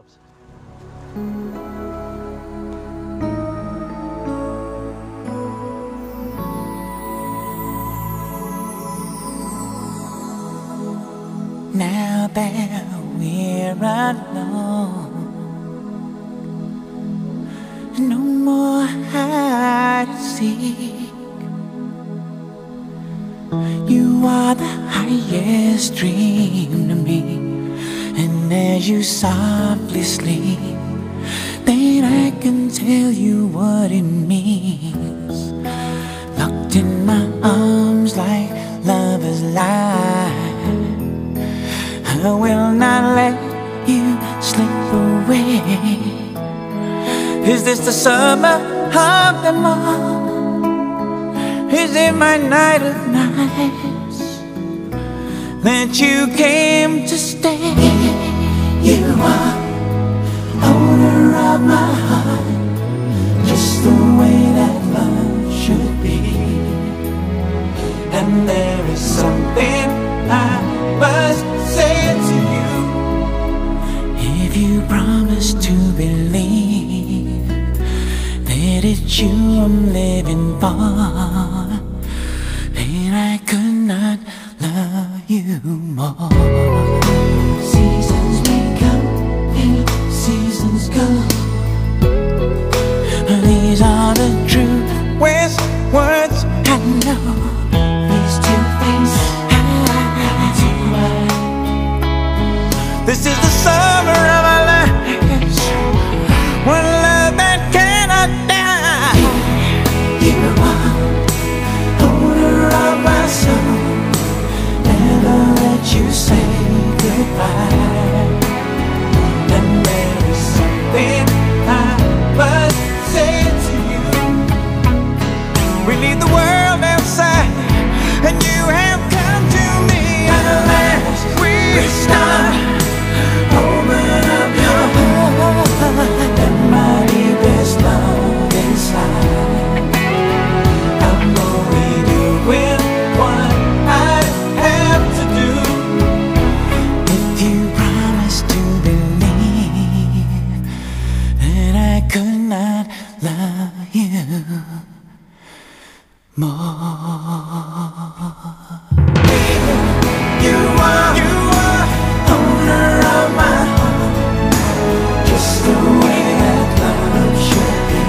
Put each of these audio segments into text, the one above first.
gloves. Now that we're alone, no more hide and seek. You are the highest dream as you softly sleep, then I can tell you what it means. Locked in my arms like lovers lie. I will not let you slip away. Is this the summer of them all? Is it my night of nights that you came to stay? You are owner of my heart, just the way that love should be. And there is something I must say to you. If you promise to believe that it's you I'm living for, This is the summer of our lives. One love that cannot die. You are owner of my soul. Never let you say goodbye. And there is something I must say to you. We leave the world more. You are, you are owner of my heart, just the way that love should be.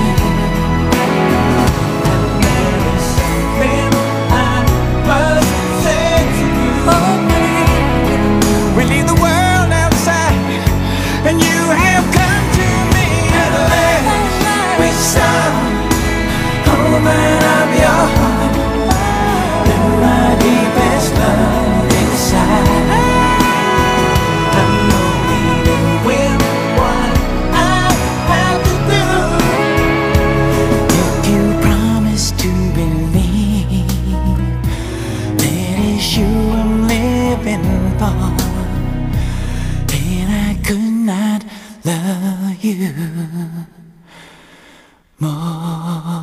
We leave the world outside, and you have come to me. At last, we stop. Open up your heart, and my deepest love inside. I'm only doing what I have to do. If you promise to believe that it's you I'm living for, then I could not love you more.